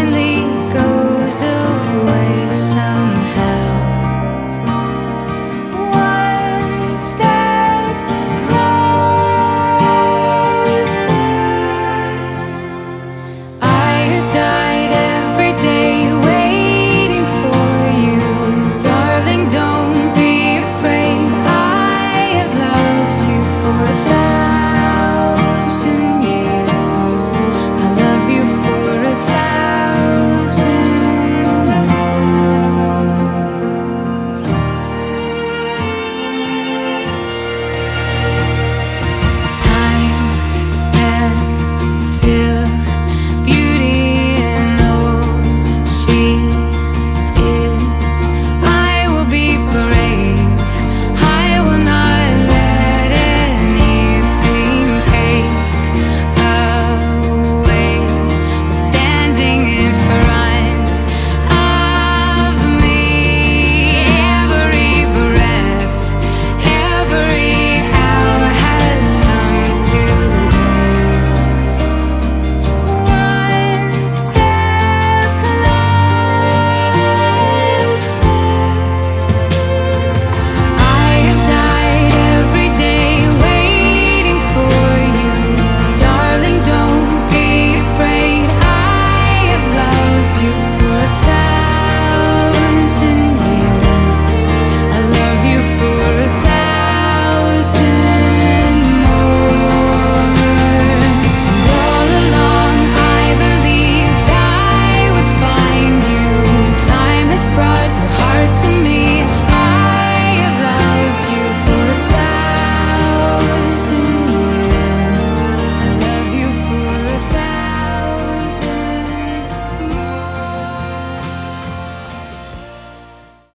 finally goes away somehow. to me.